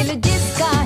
Seele Disco.